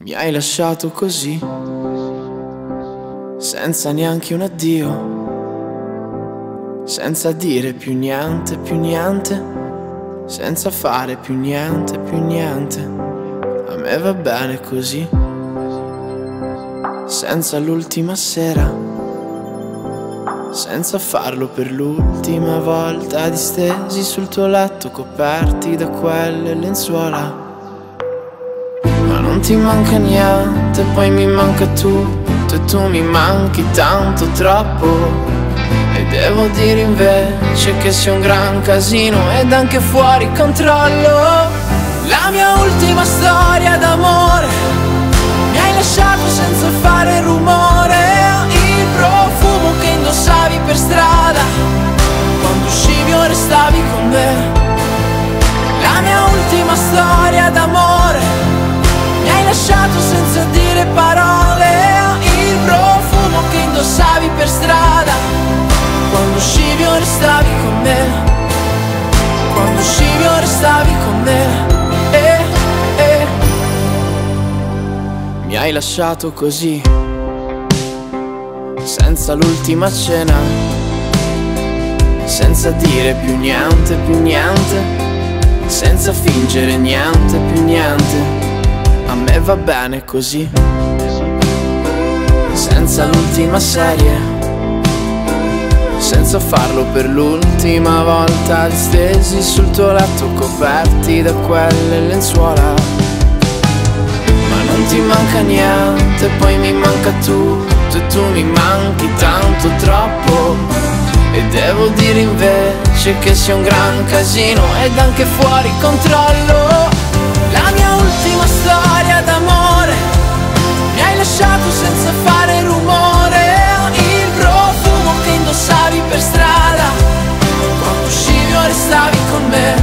Mi hai lasciato così, senza neanche un addio, senza dire più niente, più niente, senza fare più niente, più niente. A me va bene così, senza l'ultima sera, senza farlo per l'ultima volta, distesi sul tuo letto, coperti da quelle lenzuola non ti manca niente, poi mi manca tutto e tu mi manchi tanto troppo. E devo dire invece che sei un gran casino ed anche fuori controllo. La mia ultima storia d'amore mi hai lasciato senza fare rumore. Quando uscivi o restavi con me. Quando uscivi o restavi con me. Eh, eh. Mi hai lasciato così Senza l'ultima cena Senza dire più niente, più niente senza fingere niente più niente. A me va bene così Senza l'ultima serie senza farlo per l'ultima volta distesi sul tuo letto coperti da quelle lenzuola. Ma non ti manca niente poi mi manca tutto e tu mi manchi tanto troppo. E devo dire invece che sei un gran casino ed anche fuori controllo. La mia ultima storia d'amore mi hai lasciato senza stavi con me.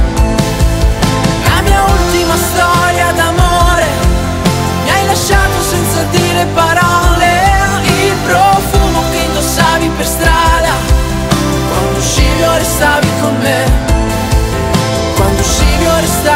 La mia ultima storia d'amore, mi hai lasciato senza dire parole. Il profumo che indossavi per strada, quando uscivi o restavi con me. Quando uscivi o restavi